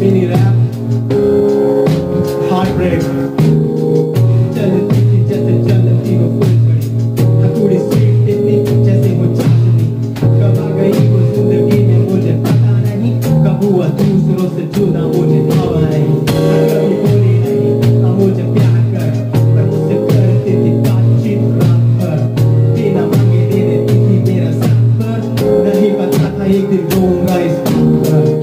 Mini rap, high break. Judah. nice.